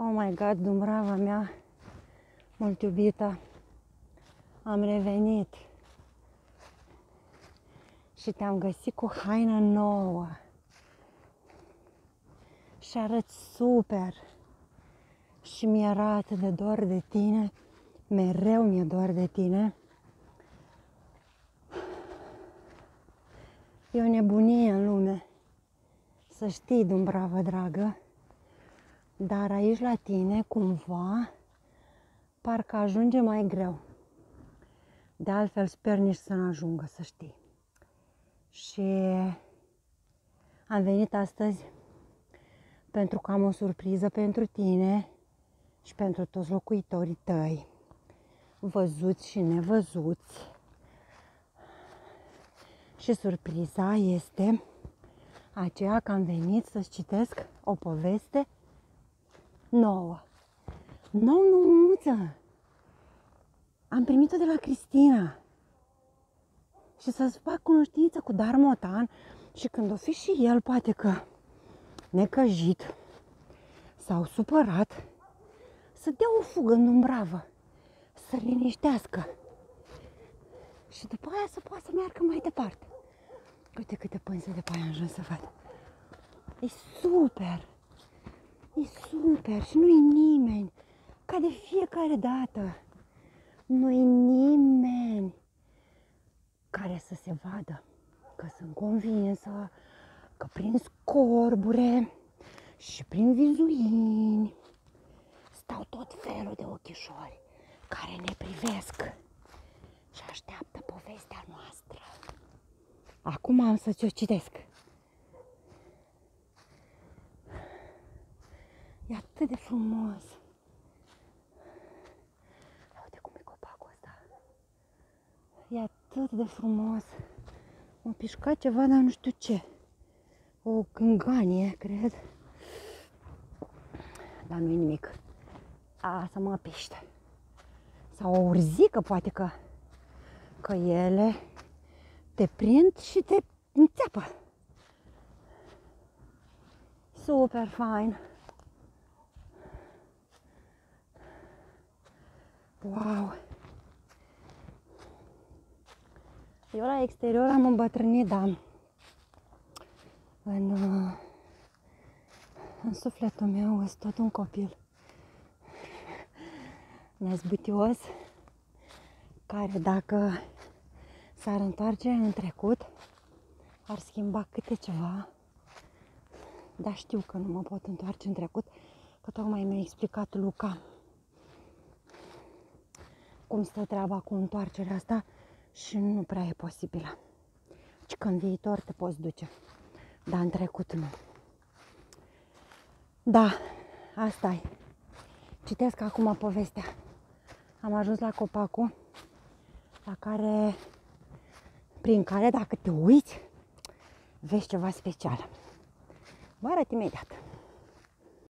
Oh my god, Dumbrava mea, mult iubită, am revenit și te-am găsit cu haină nouă. Și arăt super. Și mi-era atât de dor de tine, mereu mi-e dor de tine. E o nebunie în lume, să știi, Dumbrava dragă, dar aici la tine, cumva, parcă ajunge mai greu. De altfel, sper nici să nu ajungă, să știi. Și am venit astăzi pentru că am o surpriză pentru tine și pentru toți locuitorii tăi, văzuți și nevăzuți. Și surpriza este aceea că am venit să-ți citesc o poveste nouă. Nou, nouță! Am primit-o de la Cristina. Și să-ți fac cunoștință cu Dar Motan și când o fi și el, poate că necăjit sau supărat, să dea o fugă în Dumbravă, să liniștească și după aia să poată să meargă mai departe. Uite câte pânze de paia în jos să văd. E super! E super și nu-i nimeni, ca de fiecare dată. Nu-i nimeni care să se vadă că sunt convinsă că prin scorbure și prin vizuini stau tot felul de ochișori care ne privesc și așteaptă povestea noastră. Acum am să ți-o citesc. E atât de frumos. Uite cum e copacul ăsta. E atât de frumos. M-a pișcat ceva, dar nu știu ce. O cânganie, cred. Dar nu-i nimic. A, să mă piște. Sau o urzică, poate că, că ele te prind și te înțeapă. Super fain. Wow! Eu la exterior am îmbătrânit, dar în, în sufletul meu este tot un copil. Nezbutios care dacă s-ar întoarce în trecut ar schimba câte ceva. Dar știu că nu mă pot întoarce în trecut că tocmai mi-a explicat Luca cum stă treaba cu întoarcerea asta și nu prea e posibilă. Ci că în viitor te poți duce, dar în trecut nu. Da, asta e. Citesc acum povestea. Am ajuns la copacul la care, prin care, dacă te uiți, vezi ceva special. Vă arăt imediat.